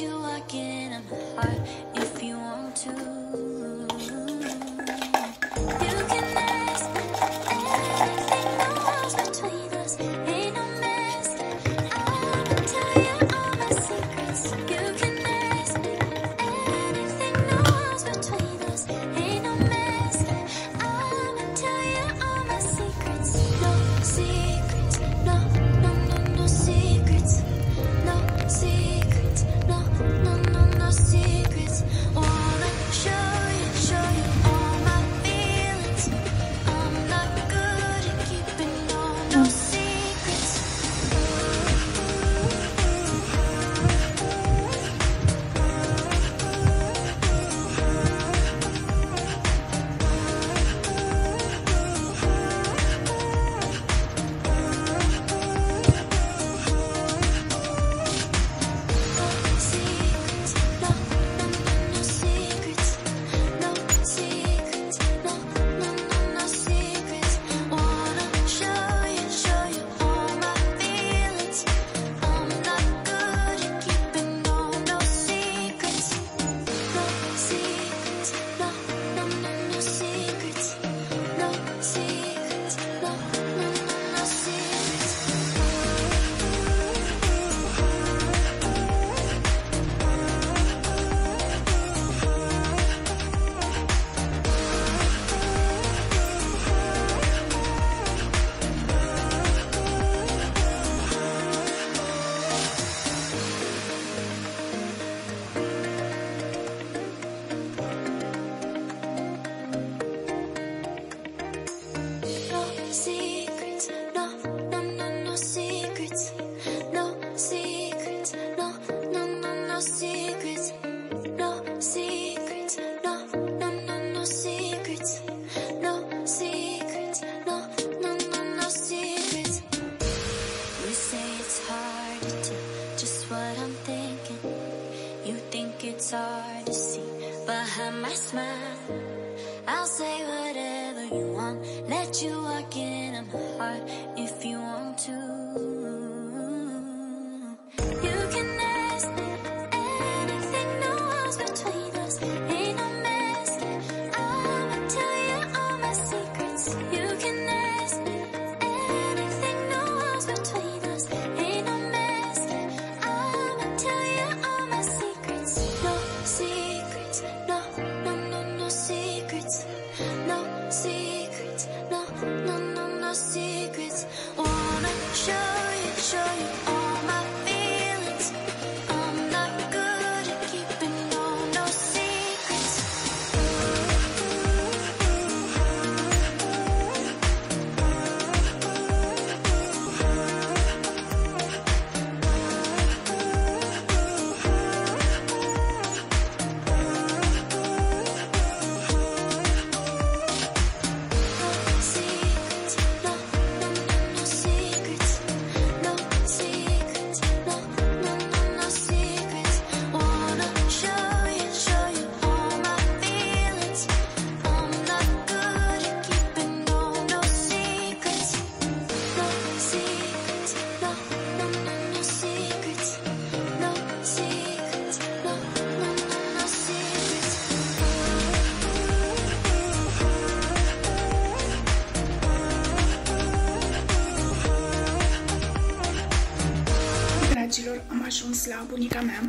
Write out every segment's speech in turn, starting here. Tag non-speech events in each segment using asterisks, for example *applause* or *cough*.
you if you want to. doce la bunica mea.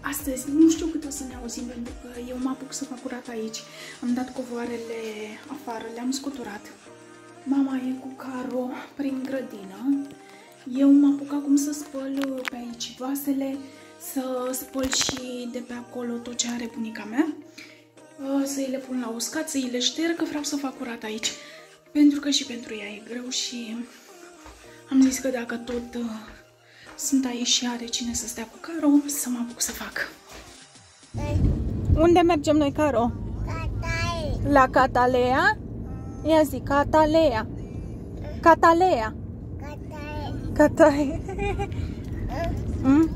Astăzi nu știu cât o să ne auzim pentru că eu mă apuc să fac curat aici. Am dat covoarele afară, le-am scuturat. Mama e cu caro prin grădină. Eu mă apuc acum să spăl pe aici vasele, să spăl și de pe acolo tot ce are bunica mea. Să îi le pun la uscat, să îi le șterg, că vreau să fac curat aici. Pentru că și pentru ea e greu și am zis că dacă tot sunt aici și are cine să stea cu Caro să mă apuc să fac. Unde mergem noi, Caro? Catalea. La Catalea? Ia zi, Catalea. Catalea. Catalea. Catalea. *laughs* Mm?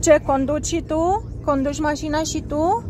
Ce conduci și tu? Conduci mașina și tu?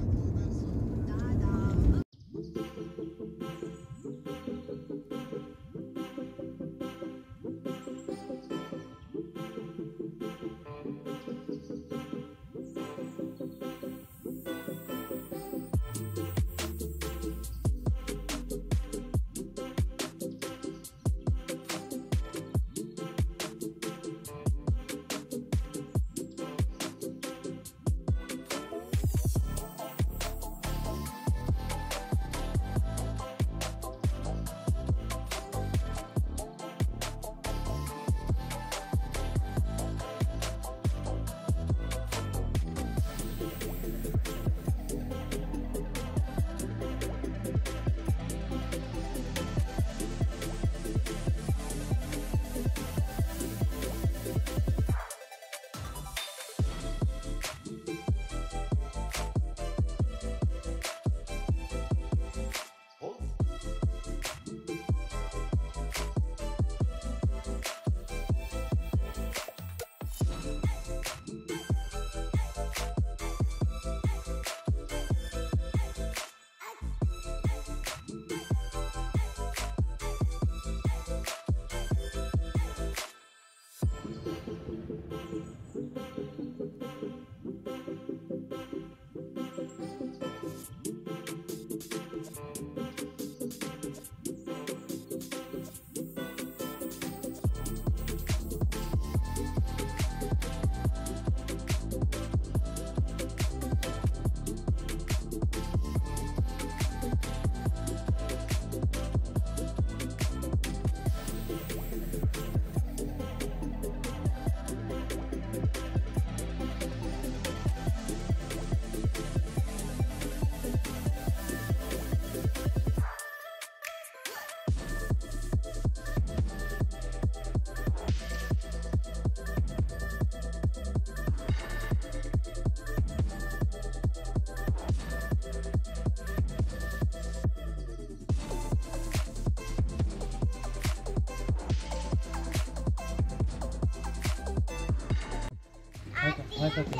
Hai, tati.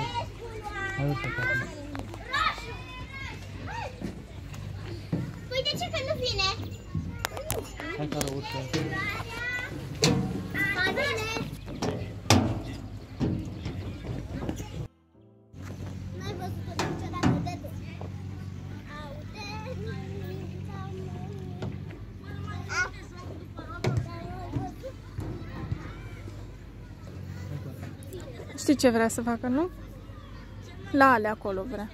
Hai, uite, tati. Păi de ce că nu vine? Hai, care urcă. Ce vrea să facă, nu? La ale acolo vrea.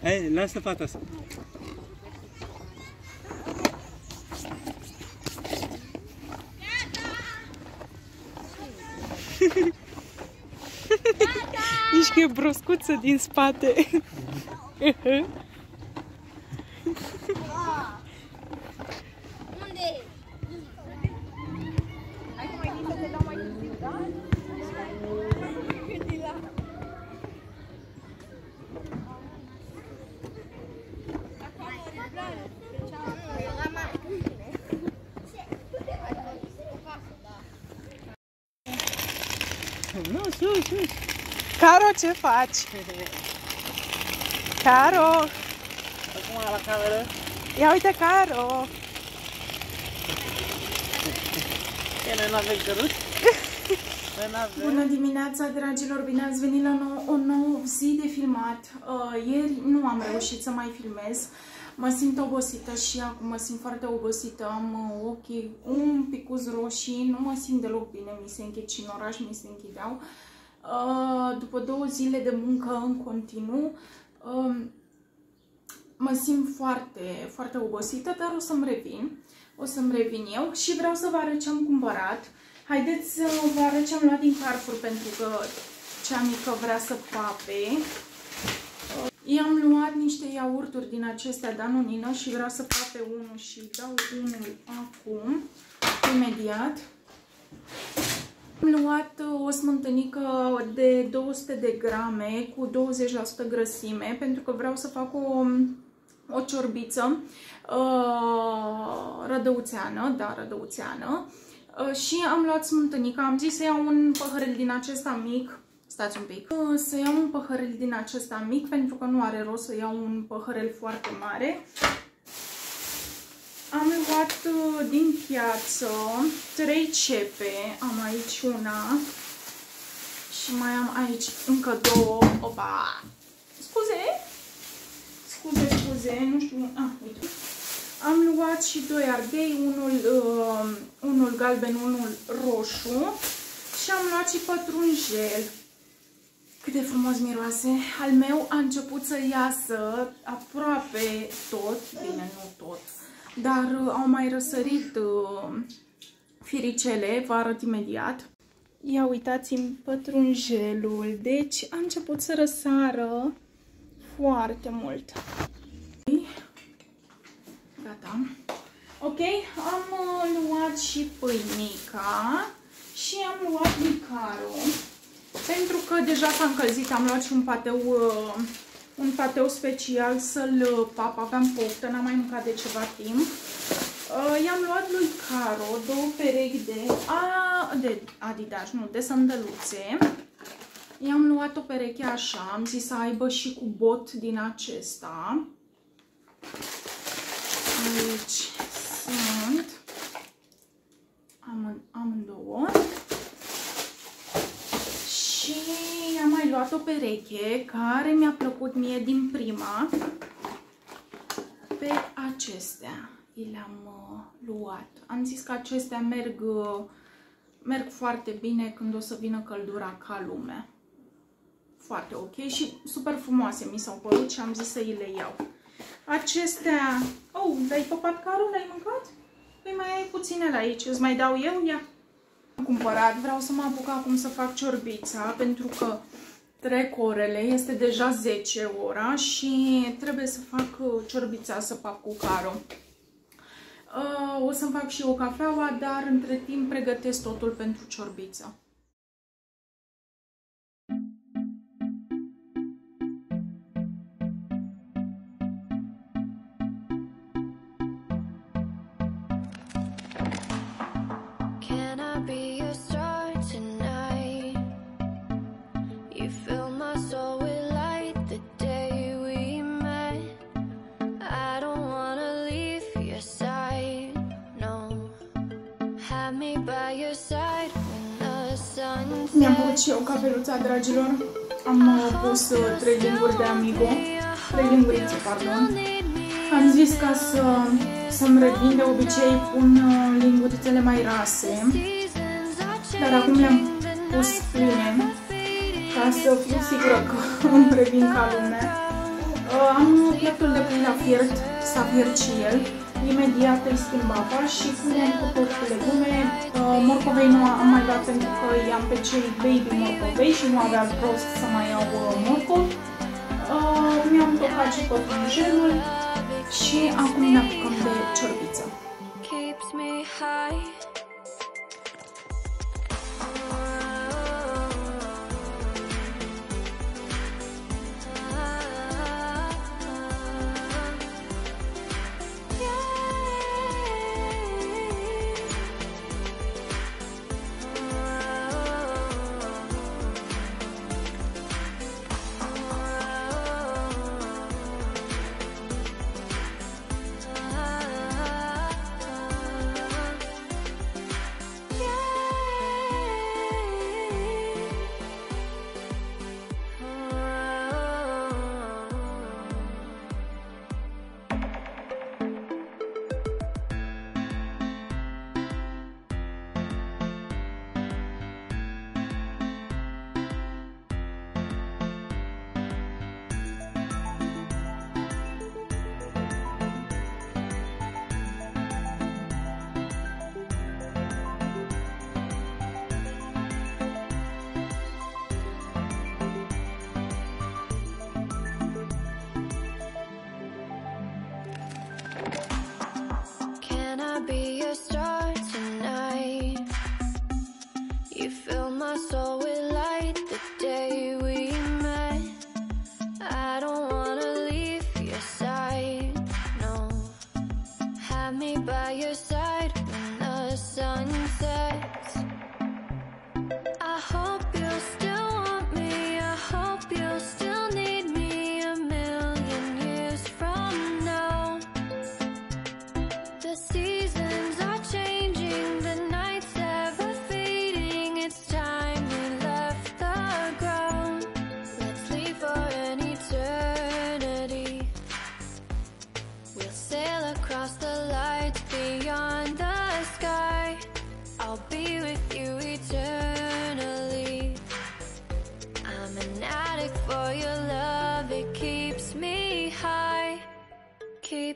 Acolo? Hai, lasă fata asta. Nici *laughs* că e broscuță din spate. *laughs* Caro, ce faci? Caro! Acum la cameră. Ia uite, Caro! E, noi n-avem cărut? *laughs* Noi n-avem. Bună dimineața, dragilor! Bine ați venit la nou, o nouă zi de filmat. Uh, ieri nu am reușit să mai filmez. Mă simt obosită și acum mă simt foarte obosită. Am uh, ochii un picuț roșii, nu mă simt deloc bine. Mi se închid și în oraș, mi se închideau. Uh, după două zile de muncă în continuu, uh, mă simt foarte, foarte obosită, dar o să-mi revin. O să-mi revin eu și vreau să vă arăt ce am cumpărat. Haideți să vă arăt ce am luat din Carrefour pentru că cea mică vrea să pape. I-am luat niște iaurturi din acestea Danonină și vreau să pape unul și dau unul acum, imediat. Am luat uh, o smântânică de 200 de grame cu 20% grăsime pentru că vreau să fac o, o ciorbiță uh, rădăuțeană, da, rădăuțeană. Uh, și am luat smântânică, am zis să iau un păhărel din acesta mic, stați un pic, Uh, să iau un păhărel din acesta mic pentru că nu are rost să iau un păhărel foarte mare. Am luat uh, din piață trei cepe, am aici una și mai am aici încă două. Opa! Scuze! Scuze, scuze, nu știu. Ah, uite. Am luat și doi ardei, unul, uh, unul galben, unul roșu și am luat și pătrunjel. Cât de frumos miroase. Al meu a început să iasă aproape tot, bine, nu tot, dar uh, au mai răsărit uh, firicele, vă arăt imediat. Ia uitați-mi pătrunjelul, deci a început să răsară foarte mult. Gata. Ok, am uh, luat și pâinica și am luat micaro. Pentru că deja s-a încălzit, am luat și un pateu, uh, un pateu special să-l uh, pap, aveam poftă, n-am mai mâncat de ceva timp. Uh, I-am luat lui Caro două perechi de, a, de Adidas, nu, de sandăluțe. I-am luat o pereche așa, am zis să aibă și cu bot din acesta. Aici sunt am, amândouă. Și am mai luat o pereche care mi-a plăcut mie din prima. Pe acestea i le-am uh, luat. Am zis că acestea merg uh, merg foarte bine când o să vină căldura ca lume. Foarte ok și super frumoase mi s-au părut și am zis să îi le iau. Acestea... Oh, l-ai păpat carul? L-ai mâncat? Păi mai ai puținele aici. Îți mai dau eu? Ia. Am cumpărat. Vreau să mă apuc acum să fac ciorbița pentru că trec orele. Este deja 10 ora și trebuie să fac uh, ciorbița să fac cu caro. Uh, o să-mi fac și o cafeaua, dar între timp pregătesc totul pentru ciorbiță. Și eu cafeluța, dragilor. Am uh, pus uh, trei linguri de Amigo, trei lingurițe, pardon. Am zis ca să, să-mi revin, de obicei pun uh, lingurițele mai rase, dar acum le-am pus pline, ca să fiu sigură că *laughs* îmi revin ca lume. Uh, Am pieptul de pui la fiert, s-a fiert și el. Imediat îi schimb apa și punem cu tot cu legume. Uh, Morcovei nu am mai dat pentru că i-am pe cei baby morcovei și nu avea rost să mai iau uh, morcov. Uh, Mi-am tocat și pătrunjelul și acum ne apucăm de ciorbiță. keeps me high. stars.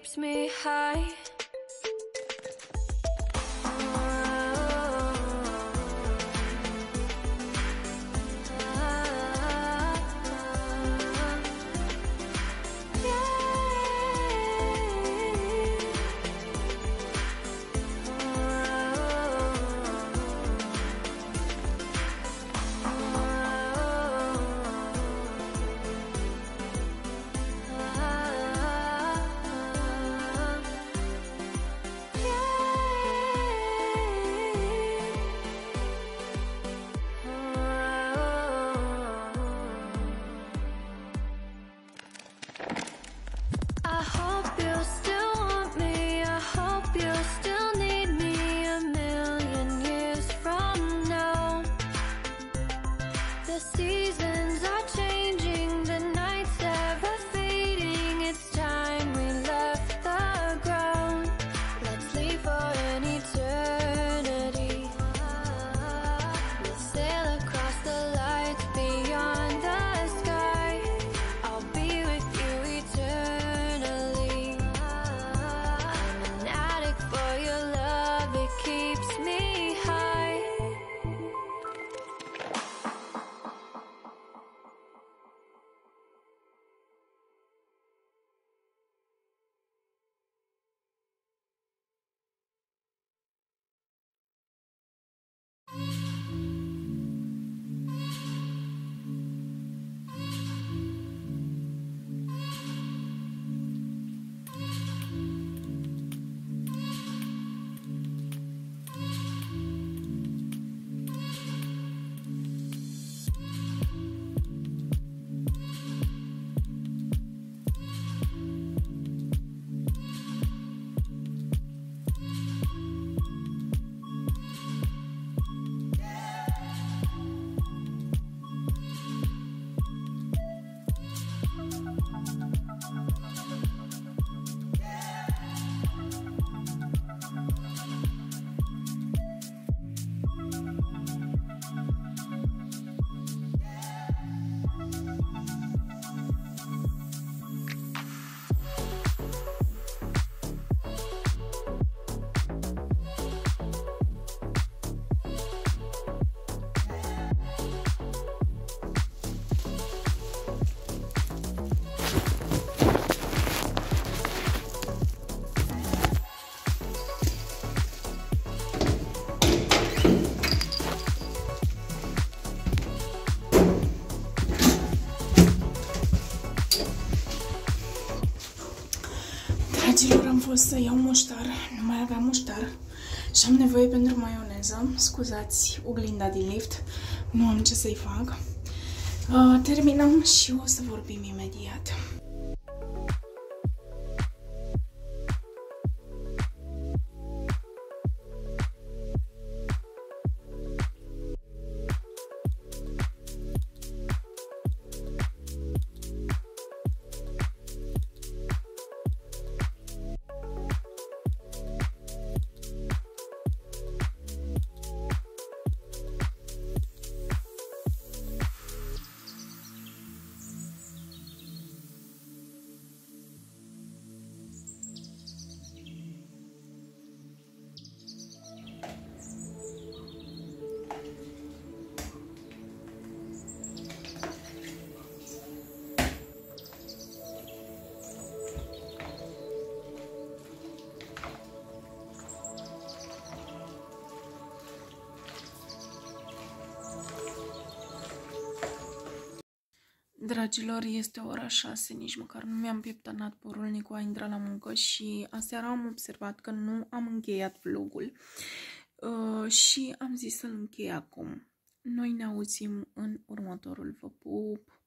Keeps me high. Să iau muștar, nu mai aveam muștar și am nevoie pentru maioneză. Scuzați oglinda din lift, nu am ce să-i fac. Uh, terminăm și o să vorbim imediat. Dragilor, este ora 6, nici măcar nu mi-am pieptănat porul, Nicu a intrat la muncă și aseară am observat că nu am încheiat vlogul uh, și am zis să-l închei acum. Noi ne auzim în următorul. Vă pup!